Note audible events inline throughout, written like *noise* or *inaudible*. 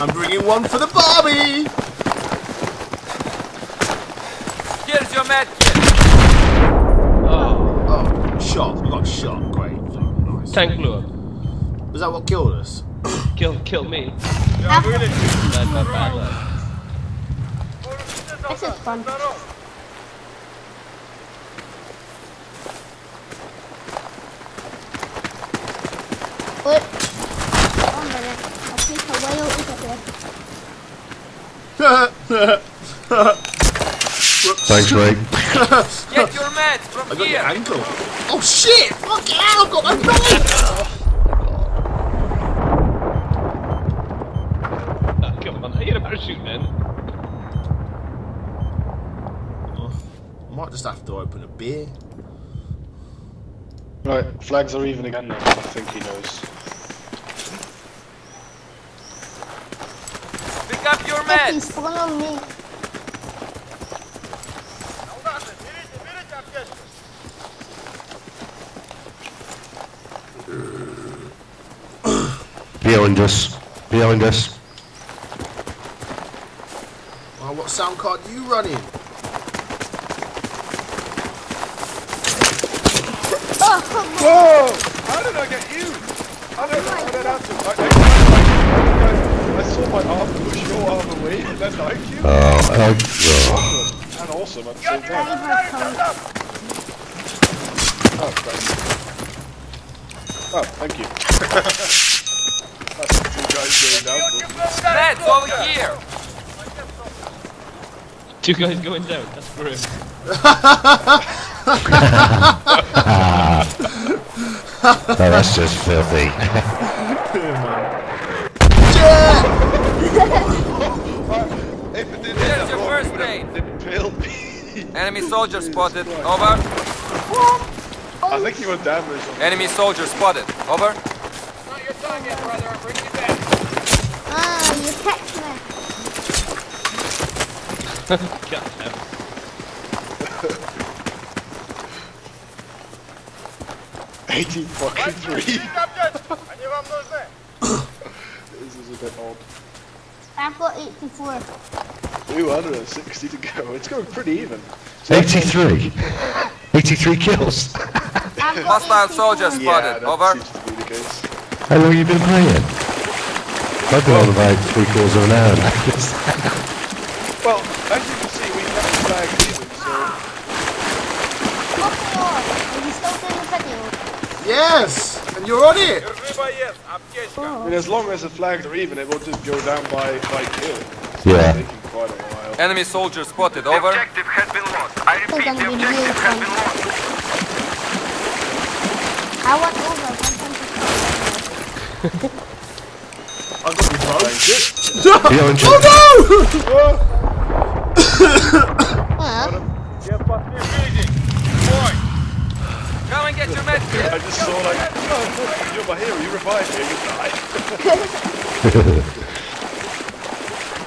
I'm bringing one for the Barbie! Here's your med kit. Oh. oh, Oh, shot. We got shot. Great. Nice. tank blew up. Was that what killed us? *coughs* Kill, kill me. After, Bad, bad, bad, bad. this is fun. Wait. One minute. I'll take a whale over there. Thanks, mate. Get your meds from I got here. your ankle. Oh shit! Fucking hell, I've got my belly! Ah, come on, I hit a parachute, man. Might just have to open a beer. Right, flags are even again now. I think he knows. Pick up he's meds. following me. Behind us. Behind us. Oh, what sound card are you running? Oh. *laughs* Whoa! How did I get you? I don't know. I don't have to. I, I, I, I saw my arm push your arm away and then I you. Oh, oh, oh. And awesome at the same time. Oh, thank Oh, thank you. That's two guys going down. Meds over here. Two guys going down, that's grim. Oh, that's just filthy. If *laughs* *laughs* Enemy soldier spotted. Over. I think he went down or something. Enemy soldier spotted. Over. It's not your time yet, brother. I'll bring you back. Ah, you catch me. God *laughs* damn. Eighteen fucking three. *coughs* this is a bit odd. I've got 84. 260 to go. It's going pretty even. *laughs* 83. 83 kills. I've got Hostile 84. soldiers Yeah, that Over. seems to be the case. How long have you been playing? I've been on about three quarters of an hour now. *laughs* Well, as you can see, we kept the flag even, so Okay. Are you still doing the video? Yes! And you're on it! I mean, as long as the flags are even, it will just go down by by kill. It's Yeah. Taking quite a while. Enemy soldier spotted. Over. Objective has been lost. I It's repeat, the objective has been lost. I want over. One time I got your boat. Behind you. Oh *coughs* Well, Come and get your med kit. I just saw like, oh, you're my hero, you revived me, you die. *laughs* *laughs*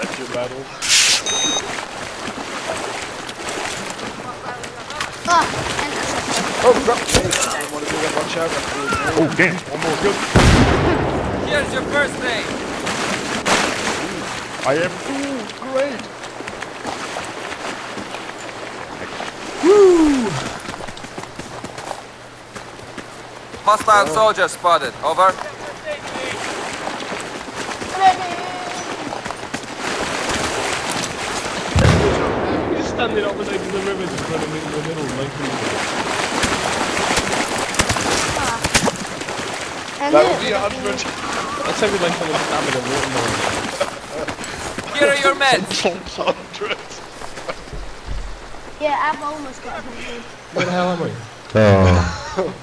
That's your battle. Oh, crap! I want to do that watch out. Oh, damn. One more good. Here's your first aid. I am ooh, great. Woo! Hostile soldier spotted. Over. He's standing opposite the river just running into the middle like ah. And That then- would be a hundred. That sounded like someone stabbing a watermelon. Here are your meds. *laughs* Hundred. Yeah, I've almost got 100. Where the hell am I? Oh,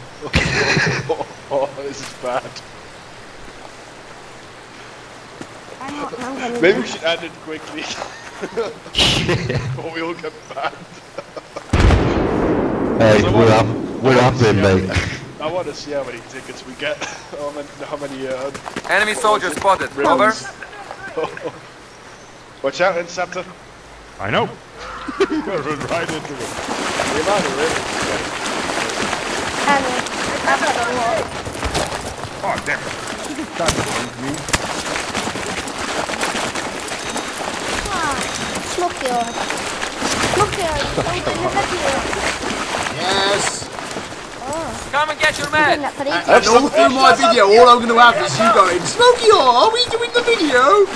Oh, *laughs* oh, this is bad. I'm not, I'm Maybe we should end it quickly. *laughs* Before we all get banned. *laughs* hey, we're up. We're up in, mate. I want to see how many tickets we get. *laughs* How many, how many uh, Enemy soldier spotted. Over. *laughs* Watch out, Inceptor. I know. Run right into it. The amount of ribbons. And I've got. Oh, damn it. Time to run to me. Smokey or you still the video? Yes. Oh, Come and get your you're doing meds. that for And all through my video, all I'm going to have is you going, Smokey, are we doing the video?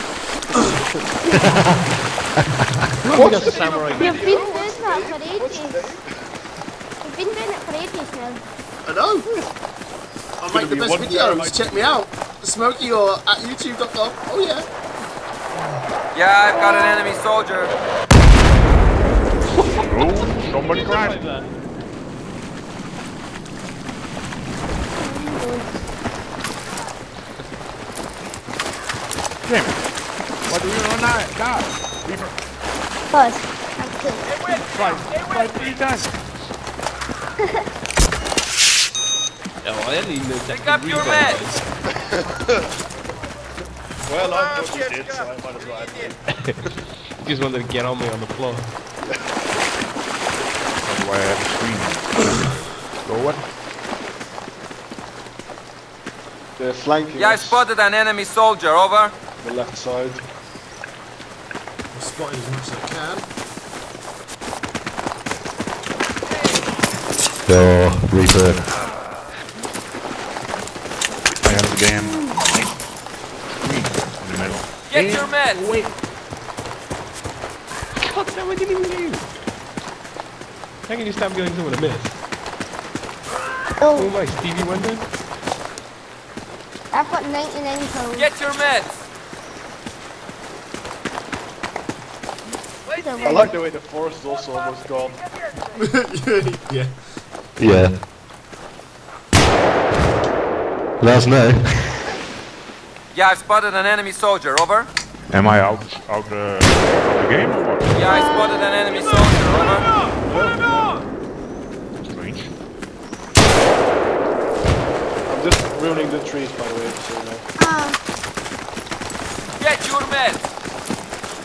We got the samurai. You've been doing that for ages. You've been doing it for ages now. I know. I'll make the best one videos. Check me out. SMOKEYOR at youtube.com. Oh yeah. Yeah, I've got an enemy soldier. Oh, somebody crashed. that. Damn it. Why do you run out? God. Reaper. Buzz. I'm cool. Fight. Fight three times. Oh, I didn't even know Pick up your meds. *laughs* Well, I ah, thought you did, so I might as well admit. *laughs* Just wanted to get on me on the floor. That's why I have a screen. *coughs* Go what? They're flanking Yeah, I spotted an enemy soldier. Over. the left side. I'm spotting as much as I can. Oh, Reaper. I have a damn screen in Oh. the middle. Get your meds. Wait. God damn, I didn't even hear you. How can you stop going someone a miss? Oh Oh, my, Stevie Wonder? I've got 99 kills. Get your meds. So, I like the way the forest is also almost gone. *laughs* yeah. Yeah. That's no. Yeah, I've spotted an enemy soldier. Over. Am I out, out, uh, out the game or what? Yeah, I spotted an enemy soldier. Over. Strange. I'm just ruining the trees, by the way, so you know. Ah, Get your meds.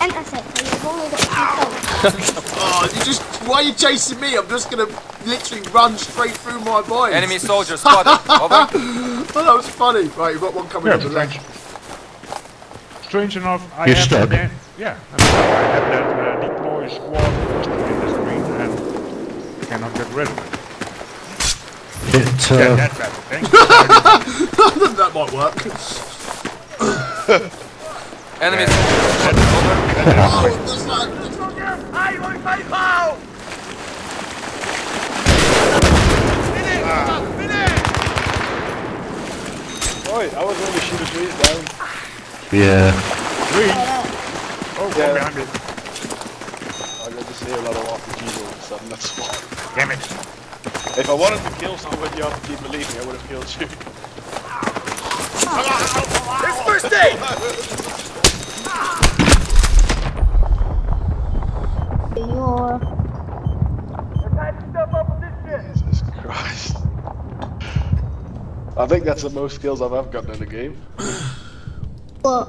interceptor, you've only got two kills. *laughs* Oh, you just why are you chasing me? I'm just gonna literally run straight through my boys. Enemy soldier spotted. *laughs* Over. Oh, that was funny. Right, you've got one coming Yeah, up the strange. Left. Strange enough, I You're have stuck? that. Yeah, I have that uh, deploy squad in the screen and cannot get rid of it. It, uh, that's better. Thank you. *laughs* that might work. *laughs* Enemy soldier. Over. Oh, that's *laughs* like, Oi, I was only shooting trees down. Yeah. Three. Oh, Yeah. behind it. I got to see a lot of RPGs all of a sudden, that's why. Damn it. If I wanted to kill someone with the RPG, believe me, I would have killed you. You're... Jesus Christ. I think that's the most kills I've ever gotten in a game. What?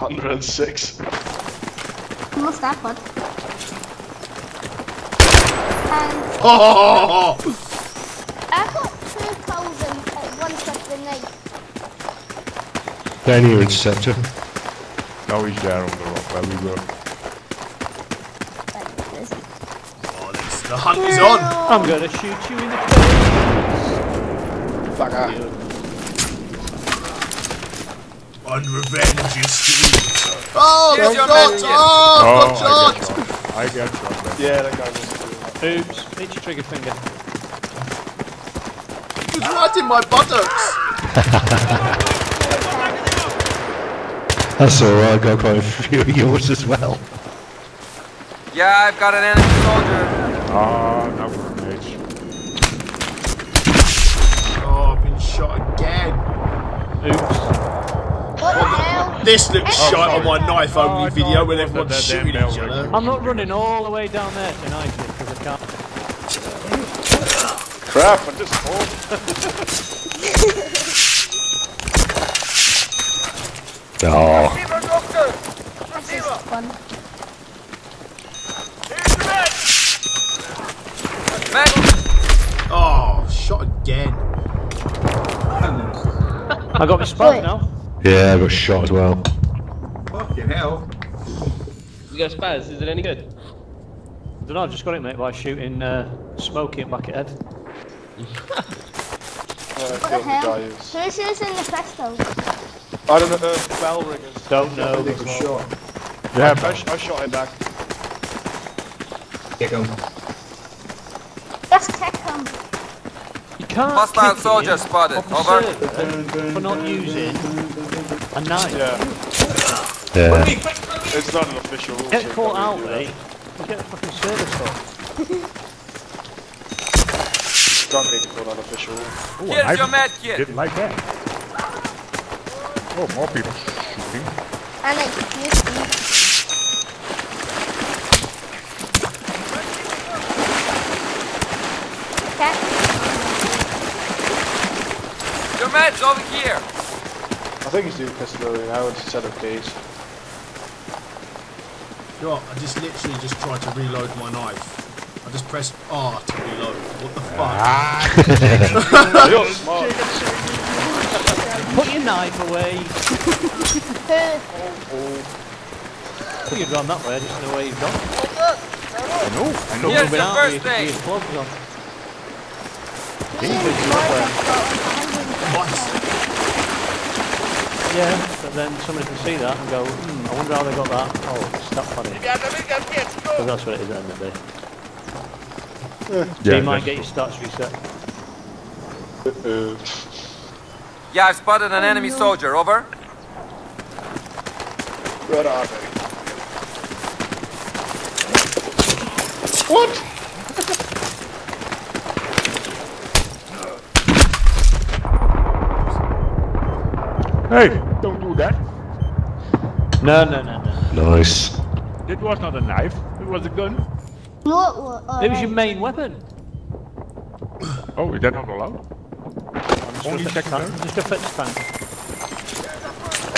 106. What's that one? And *laughs* oh, I got two kills in at one trip the night. Down your interceptor. No, he's down on the rock where we were. Oh this, the hunt is on. I'm gonna shoot you in the face. Fucker. And revenge is sweet. Oh, Here's my your God! medkit. Oh, Oh, my I God! get shot. I get shot. back. Yeah, that guy was doing that. Oops, hit your trigger finger. He was right in my buttocks. That's alright, I got quite a few of yours as well. Yeah, I've got an enemy soldier. Ah, now grenades. Oh, I've been shot again. Oops. What the hell? This looks Oh, shite on my knife Oh, only I video thought when it was everyone's shooting each other. I'm not running all the way down there tonight because I can't. Crap, I just fall. *laughs* Oh, This is fun. Med. Oh, shot again. I got my spot now. Yeah, I got shot as well. Fucking hell. You got SPAS, is it any good? I don't know, I just got it, mate, by shooting uh, Smokey at back at head. Uh, What the killed the hell? who's- Who's using the presto? I don't know, uh, bell ringers. Don't know. They got shot. Yeah, I, sh I shot him back. Kick him. Just kick him. You can't Hostile kick soldier him spotted. Over. server for not using a knife. Yeah, yeah. it's not an official rule. Get caught out, mate. You get a fucking service stuff. that. Can't make it called unofficial rule. Here's your med kit. Didn't like that. Oh, more people shooting. And it's used Okay. Your med's over here. I think he's doing pistol only now instead of case. You know what, I just literally just tried to reload my knife. I just pressed R to reload. What the fuck? Ah. *laughs* You're smart. Put your knife away. Who? *laughs* Well, you'd run that way, I just know where you've gone. I know, I know. Here's Moving the out first with your- thing. with your gloves on. Yeah, but then somebody can see that and go, hmm, I wonder how they got that. Oh, stop on it. Because that's what it is at the end of the day. So Yeah, you might get your stats reset. Yeah, I've spotted an enemy soldier. Over. where are they? Hey, don't do that. No, no, no, no. Nice. It was not a knife. It was a gun. What? what It was your main weapon. Oh, is that not allowed? Only Just a secondary? tank. Just a fetch tank.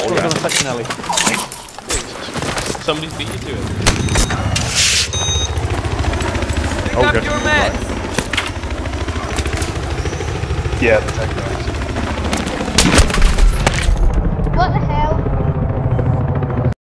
Oh, We're yeah. gonna fetch an alley. Somebody's beat you to it. Pick Oh, up your not meds. Yeah, the tech guys.